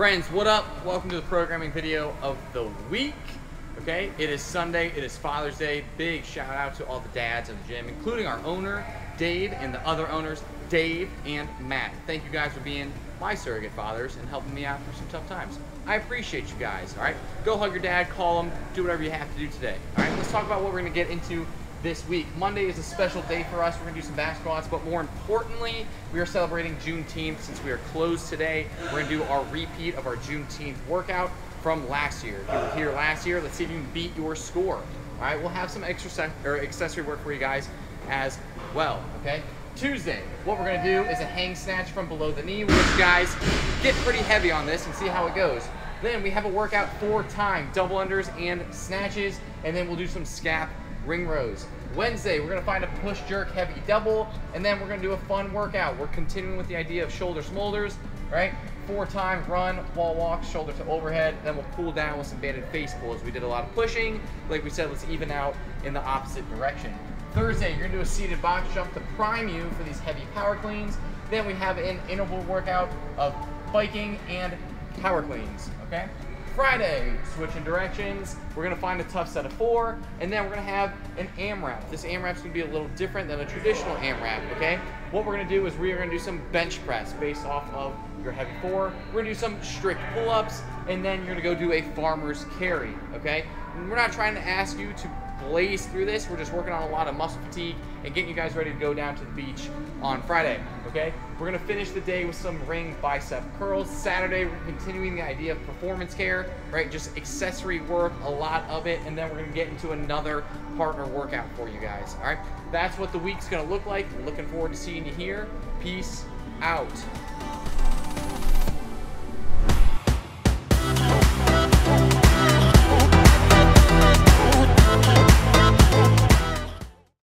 Friends, what up? Welcome to the programming video of the week. Okay, it is Sunday, it is Father's Day. Big shout out to all the dads in the gym, including our owner, Dave, and the other owners, Dave and Matt. Thank you guys for being my surrogate fathers and helping me out through some tough times. I appreciate you guys, all right? Go hug your dad, call him, do whatever you have to do today. All right, let's talk about what we're gonna get into this week. Monday is a special day for us. We're gonna do some back squats, but more importantly, we are celebrating Juneteenth since we are closed today. We're gonna do our repeat of our Juneteenth workout from last year. If you were here last year, let's see if you can beat your score. All right, we'll have some extra or accessory work for you guys as well, okay? Tuesday, what we're gonna do is a hang snatch from below the knee. You guys get pretty heavy on this and see how it goes. Then we have a workout for time, double unders and snatches, and then we'll do some scap ring rows. Wednesday, we're gonna find a push jerk heavy double, and then we're gonna do a fun workout. We're continuing with the idea of shoulder smolders, right? For time run, wall walk, shoulder to overhead, then we'll cool down with some banded face pulls. We did a lot of pushing. Like we said, let's even out in the opposite direction. Thursday, you're gonna do a seated box jump to prime you for these heavy power cleans. Then we have an interval workout of biking and power cleans, okay? Friday, switching directions. We're gonna find a tough set of four, and then we're gonna have an AMRAP. This AMRAP's gonna be a little different than a traditional AMRAP, okay? What we're gonna do is we are gonna do some bench press based off of your heavy four. We're gonna do some strict pull-ups, and then you're gonna go do a farmer's carry, okay? And we're not trying to ask you to blaze through this. We're just working on a lot of muscle fatigue and getting you guys ready to go down to the beach on Friday, okay? We're gonna finish the day with some ring bicep curls. Saturday, we're continuing the idea of performance care, right? Just accessory work, a lot of it, and then we're gonna get into another partner workout for you guys, all right? That's what the week's gonna look like. Looking forward to seeing you here. Peace out.